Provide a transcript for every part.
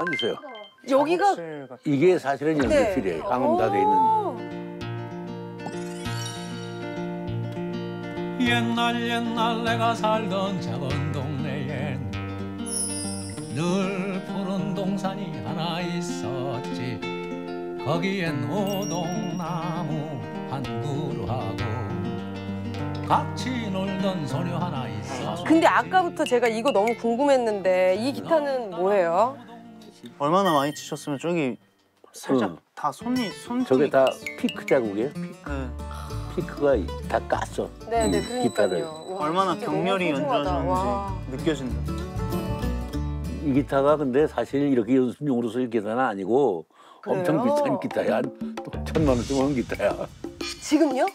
앉으세요. 여기가 이게 사실은 연습실이에요. 방음 다 돼 있는. 오. 옛날 옛날 내가 살던 작은 동네엔 늘 푸른 동산이 하나 있었지 거기엔 오동나무 한 그루하고 같이 놀던 소녀 하나 있어 근데 아까부터 제가 이거 너무 궁금했는데 이 기타는 뭐예요? 얼마나 많이 치셨으면 저기 살짝 응. 다 손이 손 저게 다 피크 자국이에요. 네. 피크가 다 깠어. 네네 이 그러니까요. 기타를. 와, 얼마나 격렬히. 연주하셨는지 느껴진다. 이 기타가 근데 사실 이렇게 연습용으로 쓸 기타는 아니고 엄청 그래요? 비싼 기타야. 한 천만 원쯤 하는 기타야. 지금요?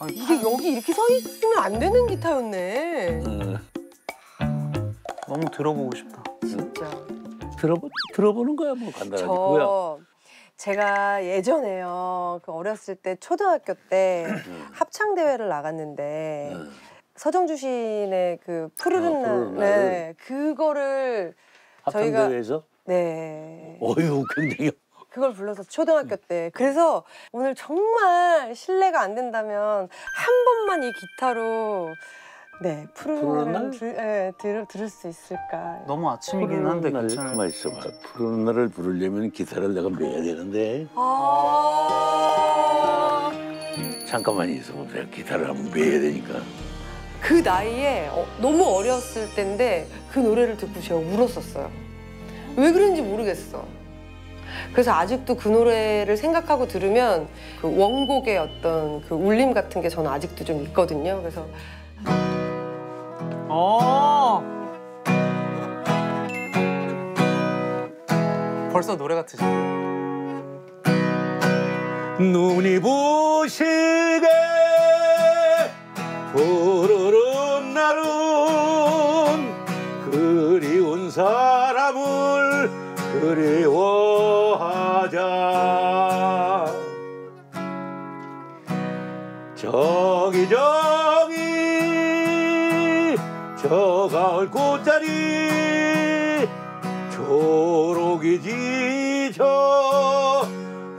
아니, 이게 여기 이렇게 서 있으면 안 되는 기타였네. 어, 너무 들어보고 싶다. 진짜. 들어보, 들어보는 거야 뭐 간단하게. 그거야. 저 제가 예전에요. 그 어렸을 때 초등학교 때 합창 대회를 나갔는데 어. 서정주 시인의 그 푸르른 아, 날, 푸르른 네, 그거를 저희가- 합창대회에서 네 어휴 굉장히 그걸 불러서 초등학교 때 그래서 오늘 정말 실례가 안 된다면 한 번만 이 기타로 네 푸르른 푸르른 날을 날? 들, 네, 들, 들을 수 있을까? 너무 아침이긴 한데 날 괜찮아요. 가만 있어봐. 푸르는 날을 부르려면 기타를 내가 매야 되는데 아. 잠깐만 있어보세요. 기타를 한번 매야 되니까. 그 나이에 어, 너무 어렸을 때인데 그 노래를 듣고 제가 울었었어요. 왜 그런지 모르겠어. 그래서 아직도 그 노래를 생각하고 들으면 그 원곡의 어떤 그 울림 같은 게 저는 아직도 좀 있거든요. 그래서 어. 벌써 노래 같으시. 눈이 부시게 푸르른 날은 그리운 사람을 그리워하자 저기 저기 저 가을 꽃자리 초록이 지쳐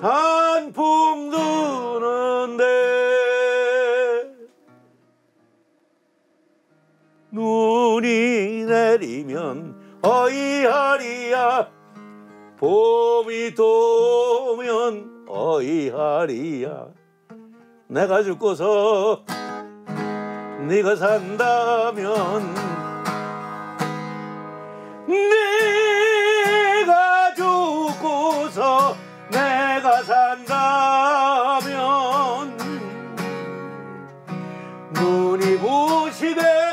단풍 드는데. 눈이 내리면 어이하리야 봄이 도면 어이하리야. 내가 죽고서 네가 산다면 내가 죽고서 내가 산다면 눈이 부시게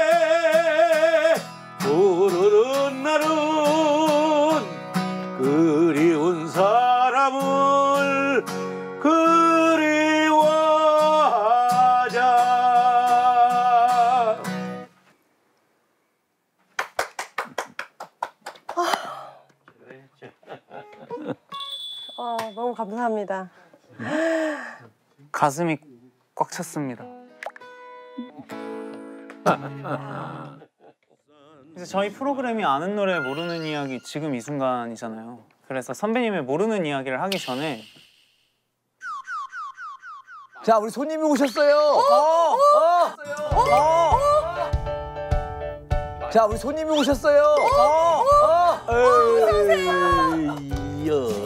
아, 너무 감사합니다. 가슴이 꽉 찼습니다. 그래서 저희 프로그램이 아는 노래 모르는 이야기 지금 이 순간이잖아요. 그래서 선배님의 모르는 이야기를 하기 전에 자, 우리 손님이 오셨어요. 어, 어, 어. 자, 우리 손님이 오셨어요. 어, 어. 우리 두 분이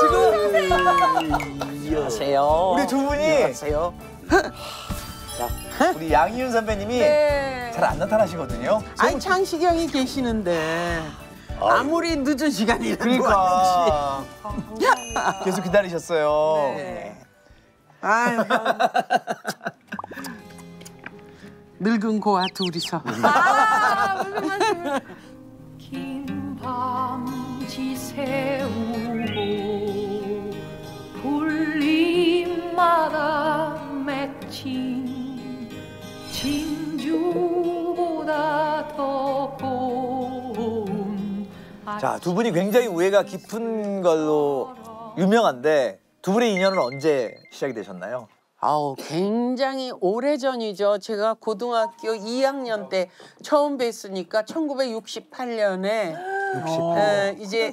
지금 안녕하세요. 우리 두 분이 안녕하세요. 우리 양희윤 선배님이 네. 잘안 나타나시거든요. 아니 창식이 형이 계시는데 아무리 늦은 시간이라도 그러니까 계속 기다리셨어요. 네. 아유 늙은 고아 둘이서 아, 무슨 말씀? 긴 밤지 새우고 불림마다 맺힌 진주보다 더 고운 자, 두 분이 굉장히 우애가 깊은 걸로 유명한데 두 분의 인연은 언제 시작이 되셨나요? 아우 굉장히 오래 전이죠. 제가 고등학교 2학년 때 처음 뵀으니까 1968년에 에, 이제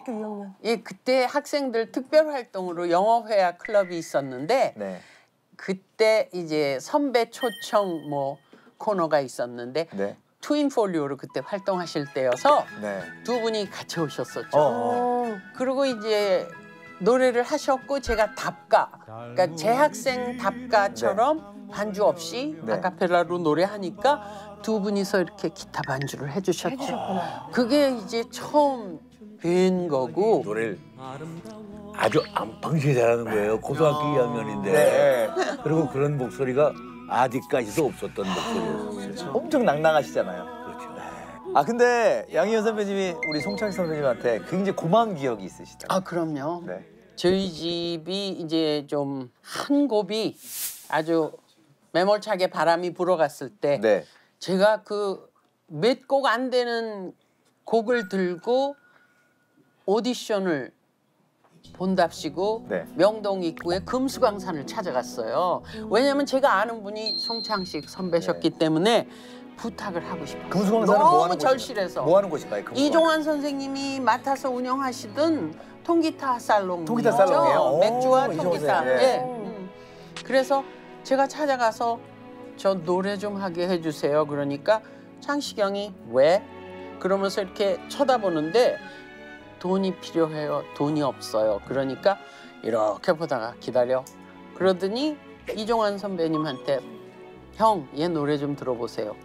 예 그때 학생들 특별 활동으로 영어 회화 클럽이 있었는데 네. 그때 이제 선배 초청 뭐 코너가 있었는데 네. 트윈 폴리오로 그때 활동하실 때여서 네. 두 분이 같이 오셨었죠. 어. 그리고 이제 노래를 하셨고 제가 답가, 그러니까 재학생 답가처럼 반주 없이 네. 아카펠라로 노래하니까 두 분이서 이렇게 기타 반주를 해주셨죠. 그게 이제 처음 뵌 거고 노래를 아주 안방지게 잘하는 거예요. 고등학교 2학년인데. 네. 그리고 그런 목소리가 아직까지도 없었던 목소리였어요. 엄청 낭낭하시잖아요. 그렇죠. 아 근데 양희연 선배님이 우리 송창식 선배님한테 굉장히 고마운 기억이 있으시다. 아 그럼요. 네. 저희 집이 이제 좀 한 곱이 아주 매몰차게 바람이 불어갔을 때 네. 제가 그 몇 곡 안 되는 곡을 들고 오디션을 본답시고 네. 명동 입구에 금수강산을 찾아갔어요. 왜냐하면 제가 아는 분이 송창식 선배셨기 때문에 부탁을 하고 싶어요. 금수강산은 너무 뭐 절실해서. 뭐 하는 곳인가요? 금수강산? 이종환 선생님이 맡아서 운영하시던 통기타 살롱 통기타 살롱이에요? 오, 맥주와 통기타. 예. 예. 음. 그래서 제가 찾아가서 저 노래 좀 하게 해주세요 그러니까 창식형이 왜 그러면서 이렇게 쳐다보는데 돈이 필요해요 돈이 없어요 그러니까 이렇게 보다가 기다려 그러더니 이종환 선배님한테 형 얘 노래 좀 들어보세요.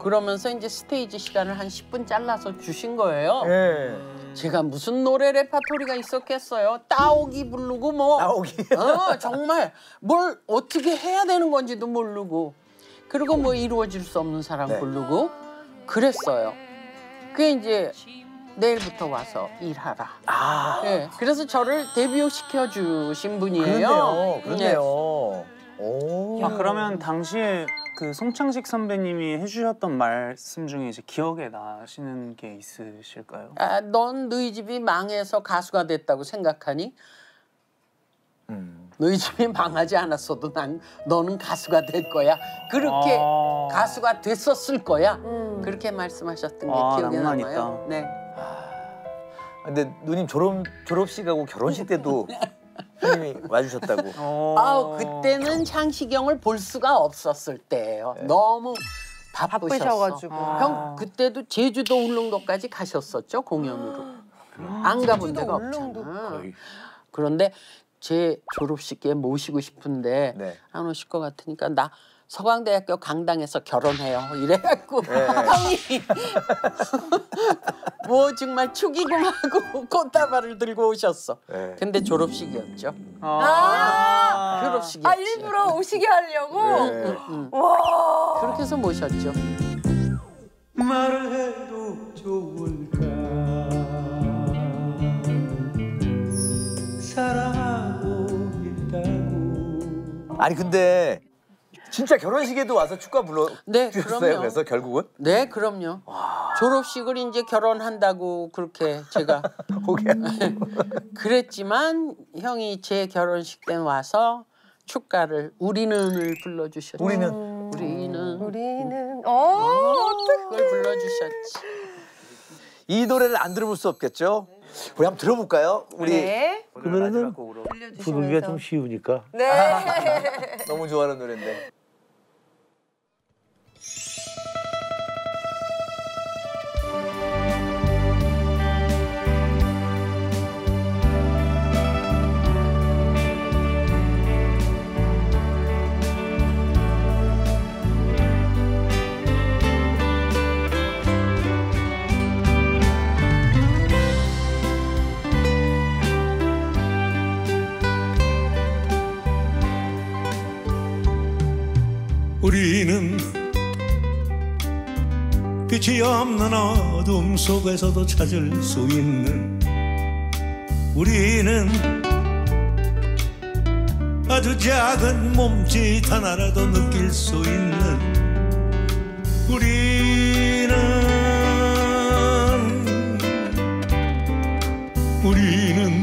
그러면서 이제 스테이지 시간을 한 10분 잘라서 주신 거예요. 예. 제가 무슨 노래 레파토리가 있었겠어요. 따오기 부르고 뭐. 나오기. 어, 정말 뭘 어떻게 해야 되는 건지도 모르고. 그리고 뭐 이루어질 수 없는 네. 부르고 그랬어요. 그게 이제 내일부터 와서 일하라. 아. 예. 그래서 저를 데뷔 시켜 주신 분이에요. 그렇네요. 네. 그렇네요. 오. 아 그러면 당시에 그 송창식 선배님이 해주셨던 말씀 중에 이제 기억에 나시는 게 있으실까요? 아, 넌 너희 집이 망해서 가수가 됐다고 생각하니? 음. 너희 집이 망하지 않았어도 난 너는 가수가 될 거야. 그렇게 아. 가수가 됐었을 거야. 음. 그렇게 말씀하셨던 게 아, 낭만 남아요. 있다. 네. 근데 누님 졸업 졸업식 하고 결혼식 때도 형님이 와주셨다고. 어. 아우 그때는 창식형을 볼 수가 없었을 때예요. 너무 바쁘셨어. 바쁘셔가지고. 형 그때도 제주도 울릉도까지 가셨었죠 공연으로. 안 가본 데가 울릉도. 없잖아. 거의. 그런데 제 졸업식에 모시고 싶은데 네. 안 오실 것 같으니까 나 서강대학교 강당에서 결혼해요. 이래갖고 네. 형이 뭐 정말 축의금하고 꽃다발을 들고 오셨어. 네. 근데 졸업식이었죠. 아. 졸업식이었지. 아 일부러 오시게 하려고. 네. 그렇게 해서 모셨죠. 말을 해도 좋을 아니 근데 진짜 결혼식에도 와서 축가 불러 네, 주셨어요. 그럼요. 그래서 결국은 네, 그럼요. 졸업식을 이제 결혼한다고 그렇게 제가 그랬지만 형이 제 결혼식 때 와서 축가를 우리는을 불러주셨죠. 우리는 우리는 우리는 어 그걸 불러주셨지. 이 노래를 안 들어볼 수 없겠죠? 우리 한번 들어볼까요? 우리 네. 그러면은. 부르기가 좀 쉬우니까. 네. 너무 좋아하는 노래인데. 우리는 빛이 없는 어둠 속에서도 찾을 수 있는 우리는 아주 작은 몸짓 하나라도 느낄 수 있는 우리는 우리는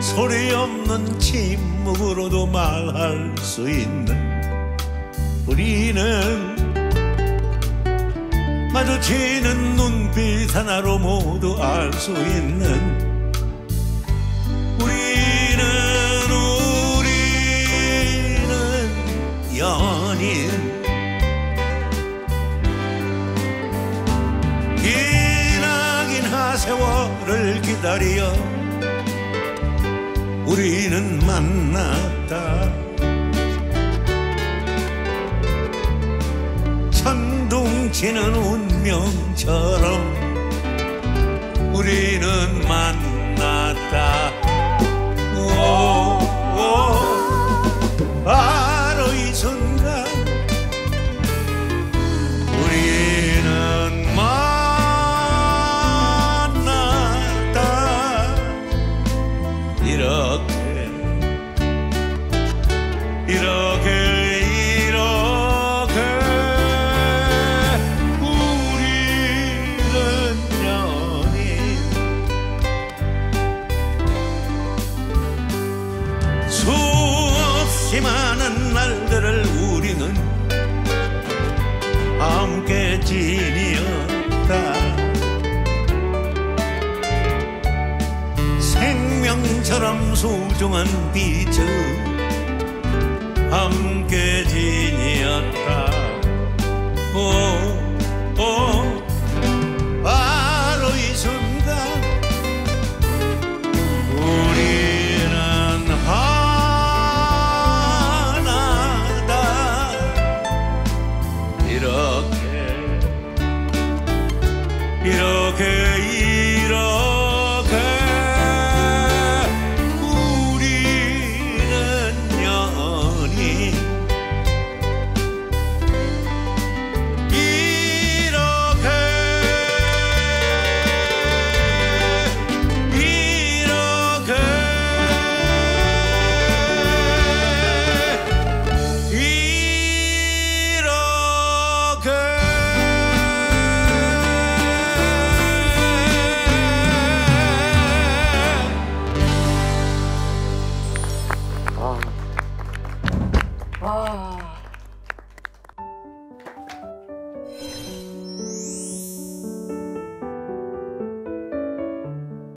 소리 없는 침묵으로도 말할 수 있는 우리는 마주치는 눈빛 하나로 모두 알 수 있는 우리는 우리는 연인. 기나긴 하세월을 기다려 우리는 만났다 천둥치는 운명처럼 우리는 만났다 빛을 함께 지니었다. 오, 오, 바로 이 순간 우리는 하나다. 이렇게 이렇게